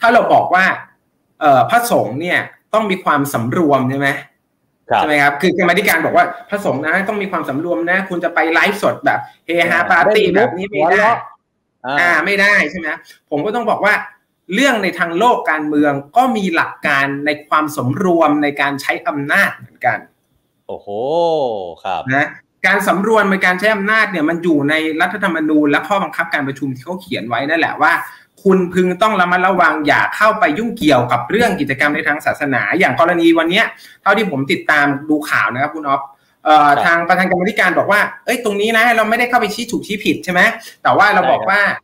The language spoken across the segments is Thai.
ถ้าเราบอกว่าเออพระสงฆ์เนี่ยต้องมีความสำรวมใช่ไหมใช่ไหมครับ คือกรรมธิการบอกว่าพระสงฆ์นะต้องมีความสำรวมนะ คุณจะไปไลฟ์สดแบบเฮฮาปาร์ตี้แบบนี้ไม่ได้ อ่าไม่ได้ใช่ไหมผมก็ต้องบอกว่า เรื่องในทางโลกการเมืองก็มีหลักการในความสมรวมในการใช้อำนาจเหมือนกัน โอ้โห ครับนะ การสำรวมในการใช้อำนาจเนี่ยมันอยู่ในรัฐธรรมนูญและข้อบังคับการประชุมที่เขาเขียนไว้นั่นแหละว่า คุณพึงต้องระมัดระวังอย่าเข้าไปยุ่งเกี่ยวกับเรื่องกิจกรรมในทางศาสนา อย่างกรณีวันนี้เท่าที่ผมติดตามดูข่าวนะครับคุณอ๊อฟทางประธานกรรมธิการบอกว่า เอ้ยตรงนี้นะ เราไม่ได้เข้าไปชี้ถูกชี้ผิดใช่ไหมแต่ว่าเราบอกว่าเอ่อ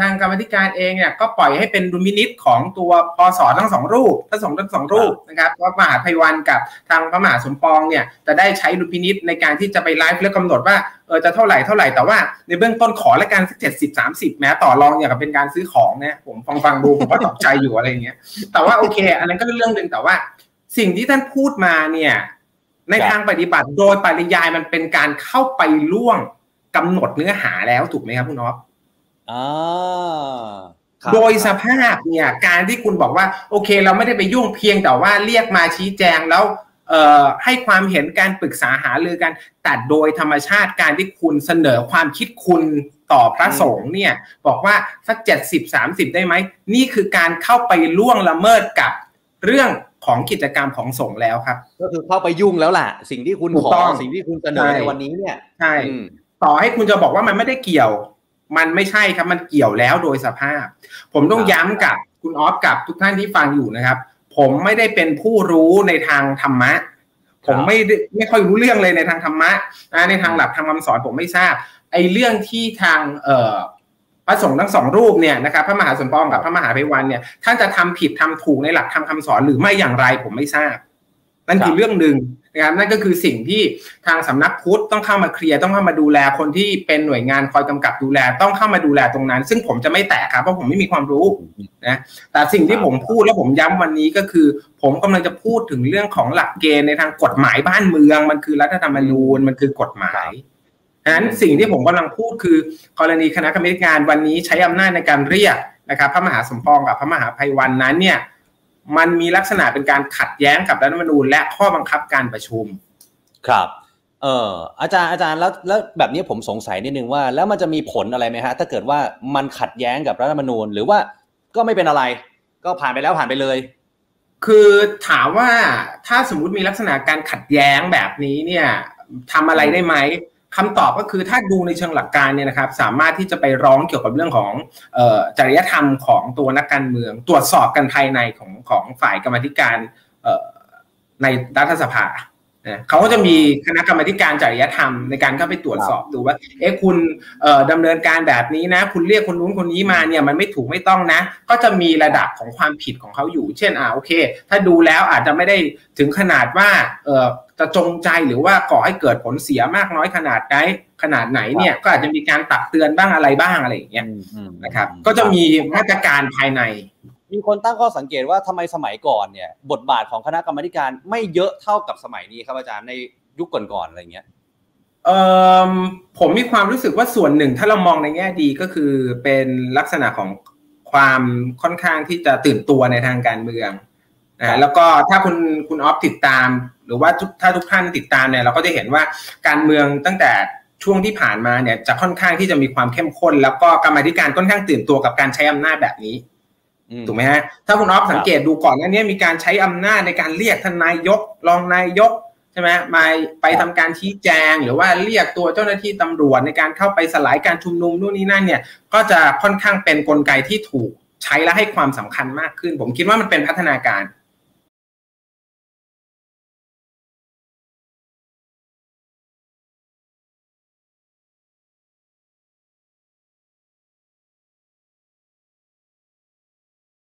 ทางกรรมธิการเองเนี่ยก็ปล่อยให้เป็นดุลพินิษของตัวพอสอทั้งสองรูปทั้งสองทั้งสองรูปนะครับว่ามหาภัยวันกับทางพระมหาสมปองเนี่ยจะได้ใช้ดุลพินิษในการที่จะไปไลฟ์และกำหนดว่าเออจะเท่าไหร่เท่าไหร่แต่ว่าในเบื้องต้นขอและการสักเจ็ดสิบสามสิบแม้ต่อรองอย่างกับเป็นการซื้อของเนี่ยผมฟังฟังดูผมก็ตกใจอยู่อะไรเงี้ยแต่ว่าโอเค อันนั้นก็เป็นเรื่องหนึ่งแต่ว่า สิ่งที่ท่านพูดมาเนี่ยในทางปฏิบัติโดยปริยายมันเป็นการเข้าไปล่วงกำหนดเนื้อหาแล้วถูกไหมครับคุณน็อฟ โดยสภาพเนี่ย การที่คุณบอกว่า โอเค เราไม่ได้ไปยุ่งเพียงแต่ว่าเรียกมาชี้แจงแล้วให้ความเห็นการปรึกษาหารือกัน แต่โดยธรรมชาติการที่คุณเสนอความคิดคุณต่อพระสงฆ์เนี่ย บอกว่าสักเจ็ดสิบสามสิบได้ไหม นี่คือการเข้าไปล่วงละเมิดกับเรื่องของกิจกรรมของสงฆ์แล้วครับ ก็คือเข้าไปยุ่งแล้วล่ะ สิ่งที่คุณขอ สิ่งที่คุณเสนอในวันนี้เนี่ย ใช่ ต่อให้คุณจะบอกว่ามันไม่ได้เกี่ยว มันไม่ใช่ครับมันเกี่ยวแล้วโดยสภาพ ผมต้องย้ำกับคุณออฟกับทุกท่านที่ฟังอยู่นะครับ ผมไม่ได้เป็นผู้รู้ในทางธรรมะ ผมไม่ไม่ค่อยรู้เรื่องเลยในทางธรรมะในทางหลักทางคำสอนผมไม่ทราบ ไอ้เรื่องที่ทางเอ่อพระสงฆ์ทั้งสองรูปเนี่ยนะครับพระมหาสมปองกับพระมหาไพวันเนี่ยท่านจะทำผิดทำถูกในหลักทำคำสอนหรือไม่อย่างไรผมไม่ทราบ นั่นคือเรื่องหนึ่ง นะครับนั่นก็คือสิ่งที่ทางสำนักพุทธต้องเข้ามาเคลียร์ต้องเข้ามาดูแลคนที่เป็นหน่วยงานคอยกำกับดูแลต้องเข้ามาดูแลตรงนั้น ซึ่งผมจะไม่แตะครับเพราะผมไม่มีความรู้นะแต่สิ่งที่ผมพูดแล้วผมย้ำวันนี้ก็คือ ผมกำลังจะพูดถึงเรื่องของหลักเกณฑ์ในทางกฎหมายบ้านเมือง มันคือรัฐธรรมนูญมันคือกฎหมายฉะนั้นสิ่งที่ผมกำลังพูดคือกรณีคณะกรรมการวันนี้ใช้อำนาจในการเรียกนะครับ พระมหาสมปองกับพระมหาภัยวันนั้นเนี่ย มันมีลักษณะเป็นการขัดแย้งกับรัฐธรรมนูญและข้อบังคับการประชุม ครับ เอออาจารย์อาจารย์แล้วแล้วแบบนี้ผมสงสัยนิดนึงว่า แล้วมันจะมีผลอะไรไหมฮะ ถ้าเกิดว่ามันขัดแย้งกับรัฐธรรมนูญ หรือว่าก็ไม่เป็นอะไร ก็ผ่านไปแล้วผ่านไปเลย คือถามว่าถ้าสมมุติมีลักษณะการขัดแย้งแบบนี้เนี่ยทำอะไรได้ไหม คำตอบก็คือถ้าดูในเชิงหลักการเนี่ยนะครับ สามารถที่จะไปร้องเกี่ยวกับเรื่องของจริยธรรมของตัวนักการเมือง ตรวจสอบกันภายในของของฝ่ายกรรมธิการในรัฐสภา เขาก็จะมีคณะกรรมการจริยธรรมในการเข้าไปตรวจสอบดูว่า เอ๊ะคุณดำเนินการแบบนี้นะ คุณเรียกคนนู้นคนนี้มาเนี่ยมันไม่ถูกไม่ต้องนะ ก็จะมีระดับของความผิดของเขาอยู่ เช่นอ่าโอเค ถ้าดูแล้วอาจจะไม่ได้ถึงขนาดว่าเออจะจงใจหรือว่าก่อให้เกิดผลเสียมากน้อยขนาดไหนขนาดไหนเนี่ยก็อาจจะมีการตักเตือนบ้างอะไรบ้างอะไรอย่างเงี้ยนะครับ ก็จะมีมาตรการภายใน มีคนตั้งข้อสังเกตว่าทำไมสมัยก่อนเนี่ย บทบาทของคณะกรรมการไม่เยอะเท่ากับสมัยนี้ครับอาจารย์ในยุคก่อนๆอะไรเงี้ยเออผมมีความรู้สึกว่าส่วนหนึ่ง ถ้าเรามองในแง่ดีก็คือเป็นลักษณะของความค่อนข้างที่จะตื่นตัวในทางการเมืองนะแล้วก็ถ้าคุณคุณออฟติดตาม หรือว่าถ้าทุกท่านติดตามเนี่ยเราก็จะเห็นว่าการเมืองตั้งแต่ช่วงที่ผ่านมาเนี่ยจะค่อนข้างที่จะมีความเข้มข้น แล้วก็กรรมธิการค่อนข้างตื่นตัวกับการใช้อำนาจแบบนี้ ถูกไหมฮะ ถ้าคุณออฟสังเกตดูก่อนหน้านี้มีการใช้อำนาจในการเรียกทนายยกรองนายกใช่ไหมมาไปทำการชี้แจง หรือว่าเรียกตัวเจ้าหน้าที่ตำรวจในการเข้าไปสลายการชุมนุมนู่นนี่นั่นเนี่ยก็จะค่อนข้างเป็นนกลไกที่ถูกใช้และให้ความสำคัญมากขึ้น ผมคิดว่ามันเป็นพัฒนาการ